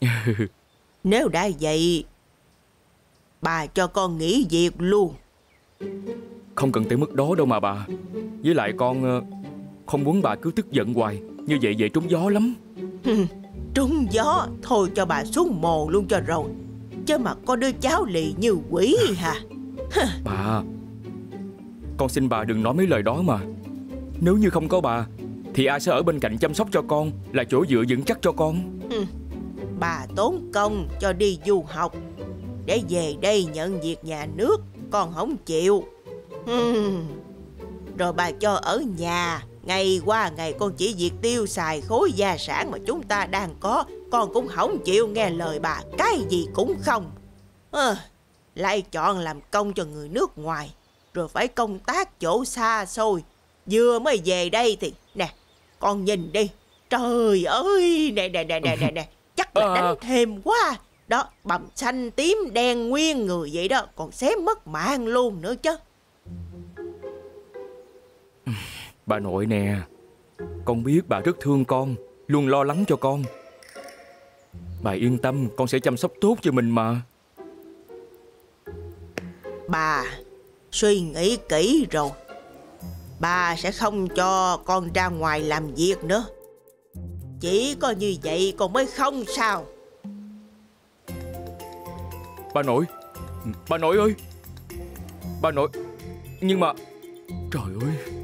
Nếu đã vậy Bà cho con nghỉ việc luôn. Không cần tới mức đó đâu mà bà. Với lại con ờ, Không muốn bà cứ tức giận hoài. Như vậy vậy trúng gió lắm. Trúng gió Thôi cho bà xuống mồ luôn cho rồi. Chứ mà có đứa cháu lì như quỷ hả? Bà Con xin bà đừng nói mấy lời đó mà. Nếu như không có bà Thì ai sẽ ở bên cạnh chăm sóc cho con Là chỗ dựa vững chắc cho con Bà tốn công cho đi du học. Để về đây nhận việc nhà nước Con không chịu. Rồi bà cho ở nhà. Ngày qua ngày con chỉ việc tiêu xài khối gia sản mà chúng ta đang có Con cũng không chịu nghe lời bà. Cái gì cũng không. À, Lại chọn làm công cho người nước ngoài. Rồi phải công tác chỗ xa xôi. Vừa mới về đây thì Nè con nhìn đi. Trời ơi Nè nè nè nè nè, nè. Chắc là Ờ. đánh thêm quá. Đó bầm xanh tím đen nguyên người vậy đó. Còn xém mất mạng luôn nữa chứ. Bà nội nè Con biết bà rất thương con Luôn lo lắng cho con. Bà yên tâm Con sẽ chăm sóc tốt cho mình mà. Bà suy nghĩ kỹ rồi. Bà sẽ không cho con ra ngoài làm việc nữa chỉ có như vậy còn mới không sao. Bà nội Bà nội ơi. Bà nội, Nhưng mà, Trời ơi.